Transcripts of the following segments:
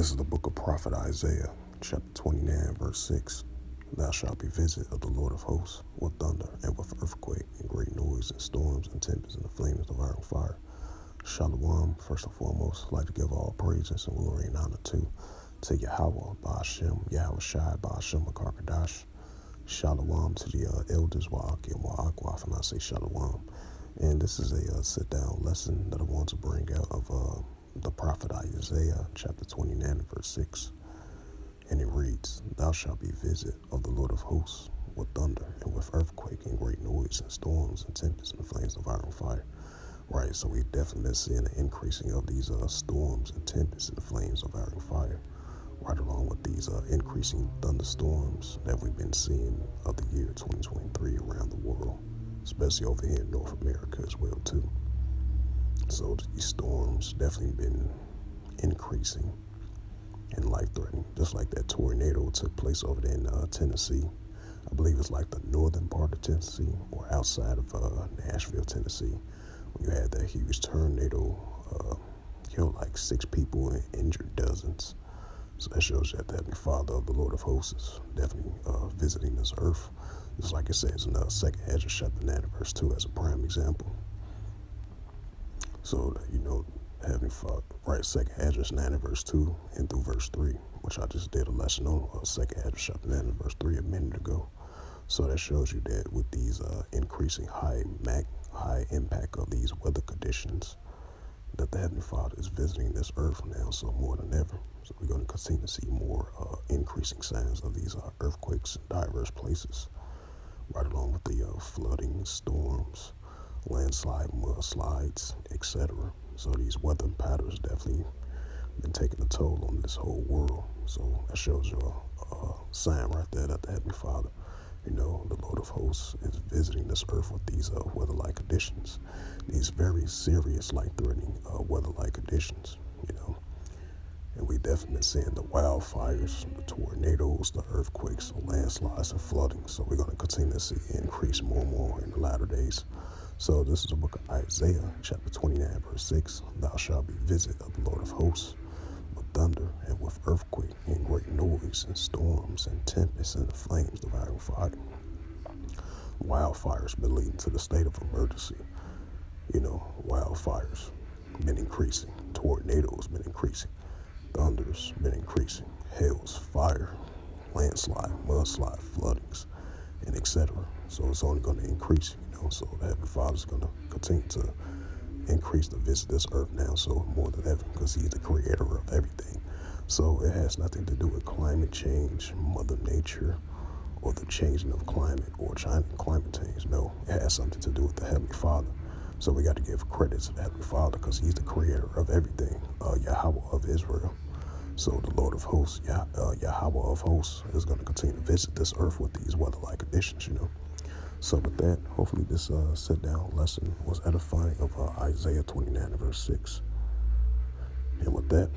This is the book of prophet Isaiah, chapter 29, verse 6. Thou shalt be visited of the Lord of hosts with thunder and with earthquake and great noise and storms and tempests and the flames of iron fire. Shalom, first and foremost, I'd like to give all praises and glory and honor to, to Yahweh, Ba'ashem, Yahweh Shai, Ba'ashem, Akarkadash. Shalom to the uh, elders, Wa'akim, Wa'akwaf, and I say Shalom. And this is a uh, sit down lesson that I want to bring out of uh, the prophet Isaiah, chapter 29, verse 6. And it reads, Thou shalt be visited of the Lord of hosts with thunder and with earthquake and great noise and storms and tempests and flames of iron fire. Right, so we definitely been seeing an increasing of these uh, storms and tempests and flames of iron fire, right along with these uh, increasing thunderstorms that we've been seeing of the year 2023 around the world, especially over here in North America as well too. So these storms definitely been increasing and life-threatening, just like that tornado took place over there in uh, Tennessee. I believe it's like the northern part of Tennessee or outside of uh, Nashville, Tennessee. When you had that huge tornado, uh, killed like six people and injured dozens. So that shows that the Heavenly Father of the Lord of Hosts is definitely uh, visiting this earth. Just like it says in the second Esdras chapter 9 verse 2 as a prime example. So, you know, Heavenly Father, right, second Esdras 9 and verse 2 and through verse 3, which I just did a lesson on, uh, second Esdras chapter 9 and verse 3 a minute ago. So that shows you that with these uh, increasing high mac, high impact of these weather conditions, that the Heavenly Father is visiting this earth now, so more than ever. So we're going to continue to see more uh, increasing signs of these uh, earthquakes in diverse places, right along with the uh, flooding, storms, landslide, mudslides, etc. So these weather patterns definitely been taking a toll on this whole world. So that shows you a, a sign right there that the Heavenly Father, you know, the Lord of hosts is visiting this earth with these uh, weather-like conditions, these very serious, life-threatening uh, weather-like conditions, you know. And we definitely been seeing the wildfires, the tornadoes, the earthquakes, the landslides, and flooding. So we're going to continue to see increase more and more in the latter days. So this is the book of Isaiah, chapter 29, verse 6. Thou shalt be visited of the Lord of hosts with thunder and with earthquake and great noise and storms and tempests and the flames iron fire. Wildfires been leading to the state of emergency. You know, wildfires been increasing. Tornadoes been increasing. Thunders been increasing. Hails, fire, landslide, mudslide, floodings, and etc. So it's only going to increase you know, so the Heavenly Father is going to continue to increase the visit this earth now, so more than ever, because He's the creator of everything. So it has nothing to do with climate change, Mother Nature, or the changing of climate or China climate change. No, it has something to do with the Heavenly Father. So we got to give credit to the Heavenly Father because He's the creator of everything, uh, Yahweh of Israel. So the Lord of hosts, Yah, uh, Yahweh of hosts, is going to continue to visit this earth with these weather-like conditions, you know. So with that, hopefully this uh, sit-down lesson was edifying of uh, Isaiah 29 verse 6. And with that,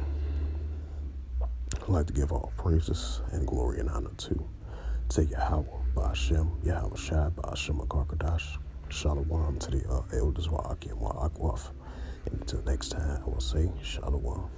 I'd like to give all praises and glory and honor to, to Yahweh, Ba'ashem, Yahweh Shai, Ba'ashem Akarkadash, Shalom to the uh, elders, Wa'akim, Wa'akwaf. And until next time, I will say Shalom.